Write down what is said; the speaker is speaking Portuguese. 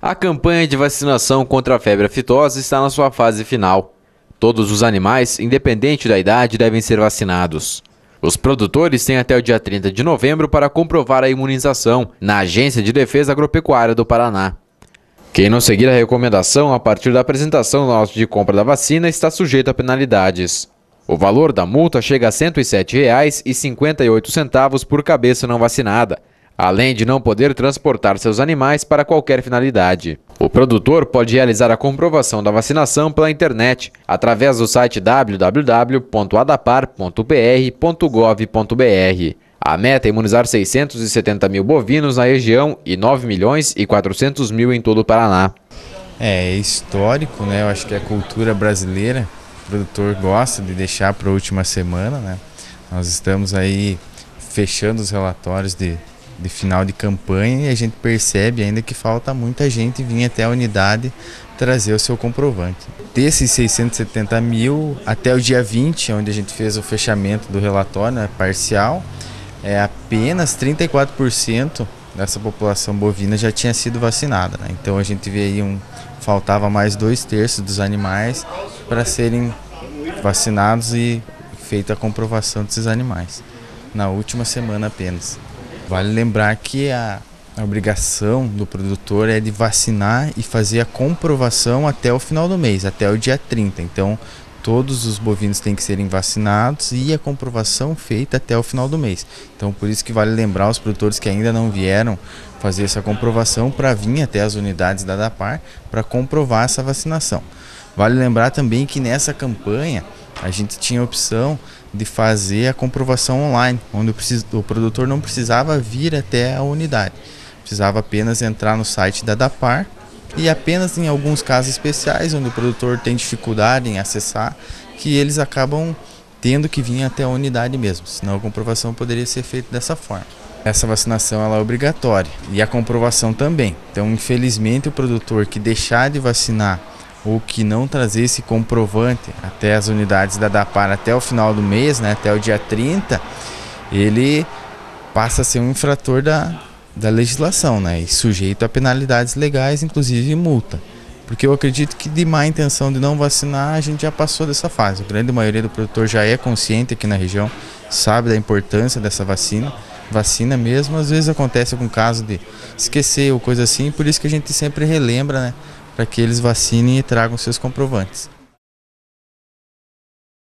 A campanha de vacinação contra a febre aftosa está na sua fase final. Todos os animais, independente da idade, devem ser vacinados. Os produtores têm até o dia 30 de novembro para comprovar a imunização na Agência de Defesa Agropecuária do Paraná. Quem não seguir a recomendação a partir da apresentação do auto de compra da vacina está sujeito a penalidades. O valor da multa chega a R$ 107,58 por cabeça não vacinada, além de não poder transportar seus animais para qualquer finalidade. O produtor pode realizar a comprovação da vacinação pela internet, através do site www.adapar.br.gov.br. A meta é imunizar 670 mil bovinos na região e 9 milhões e 400 mil em todo o Paraná. É, é histórico, né? Eu acho que a cultura brasileira. O produtor gosta de deixar para a última semana, né? Nós estamos aí fechando os relatórios de de final de campanha e a gente percebe ainda que falta muita gente vir até a unidade trazer o seu comprovante. Desses 670 mil, até o dia 20, onde a gente fez o fechamento do relatório né, parcial, é, apenas 34% dessa população bovina já tinha sido vacinada. Né? Então a gente vê aí um. faltava mais dois terços dos animais para serem vacinados e feita a comprovação desses animais. Na última semana apenas. Vale lembrar que a, a obrigação do produtor é de vacinar e fazer a comprovação até o final do mês, até o dia 30. Então, todos os bovinos têm que serem vacinados e a comprovação feita até o final do mês. Então, por isso que vale lembrar os produtores que ainda não vieram fazer essa comprovação para vir até as unidades da DAPAR para comprovar essa vacinação. Vale lembrar também que nessa campanha a gente tinha a opção de fazer a comprovação online, onde o, produtor não precisava vir até a unidade, precisava apenas entrar no site da DAPAR e apenas em alguns casos especiais, onde o produtor tem dificuldade em acessar, que eles acabam tendo que vir até a unidade mesmo, senão a comprovação poderia ser feita dessa forma. Essa vacinação ela é obrigatória e a comprovação também. Então, infelizmente, o produtor que deixar de vacinar ou que não trazer esse comprovante até as unidades da DAPAR até o final do mês, né, até o dia 30, ele passa a ser um infrator da, da legislação, né, e sujeito a penalidades legais, inclusive multa. Porque eu acredito que de má intenção de não vacinar, a gente já passou dessa fase. A grande maioria do produtor já é consciente aqui na região, sabe da importância dessa vacina. Vacina mesmo, às vezes acontece algum caso de esquecer ou coisa assim, por isso que a gente sempre relembra, né? Para que eles vacinem e tragam seus comprovantes.